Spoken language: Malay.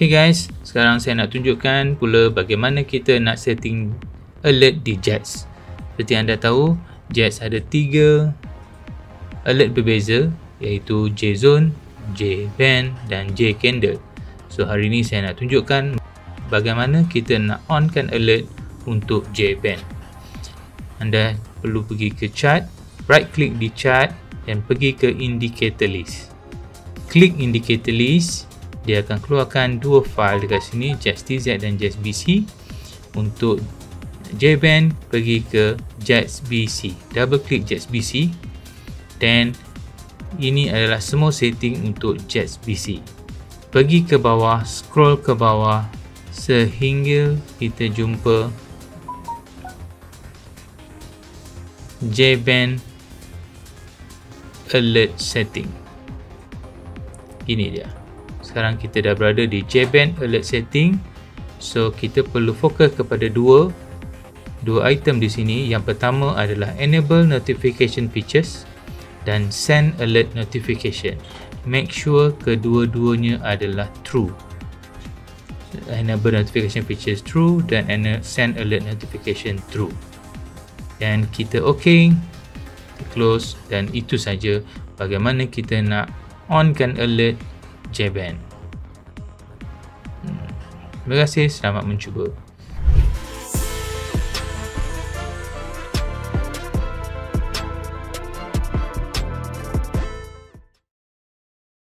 Okay guys, sekarang saya nak tunjukkan pula bagaimana kita nak setting alert di Jets. Seperti anda tahu, Jets ada tiga alert berbeza iaitu J-Zone, J-Band dan J-Candle. So hari ini saya nak tunjukkan bagaimana kita nak onkan alert untuk J-Band. Anda perlu pergi ke chart, right click di chart dan pergi ke indicator list. Klik indicator list dia akan keluarkan dua file dekat sini JetsTZ dan JetsBC untuk JBand pergi ke JetsBC double klik JetsBC ini adalah semua setting untuk JetsBC pergi ke bawah scroll ke bawah sehingga kita jumpa JBand alert setting. Ini dia sekarang kita dah berada di JBand alert setting. So kita perlu fokus kepada dua dua item di sini. Yang pertama adalah enable notification features dan send alert notification. Make sure kedua-duanya adalah true. Enable notification features true dan send alert notification true. Dan kita ok close. Dan itu saja bagaimana kita nak onkan alert JBand. Hmm. Terima kasih, selamat mencuba.